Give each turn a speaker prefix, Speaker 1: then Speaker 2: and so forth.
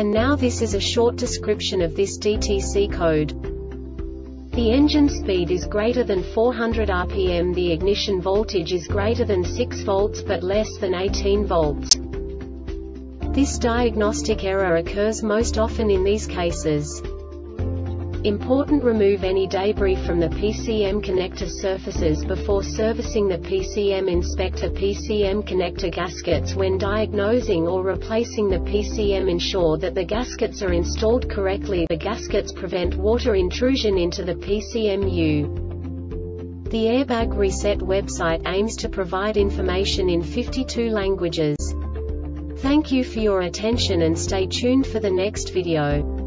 Speaker 1: And now this is a short description of this DTC code. The engine speed is greater than 400 rpm The ignition voltage is greater than 6 volts but less than 18 volts. This diagnostic error occurs most often in these cases. Important remove any debris from the PCM connector surfaces before servicing the PCM inspector PCM connector gaskets when diagnosing or replacing the PCM ensure that the gaskets are installed correctly the gaskets prevent water intrusion into the PCMU. The Airbag Reset website aims to provide information in 52 languages. Thank you for your attention and stay tuned for the next video.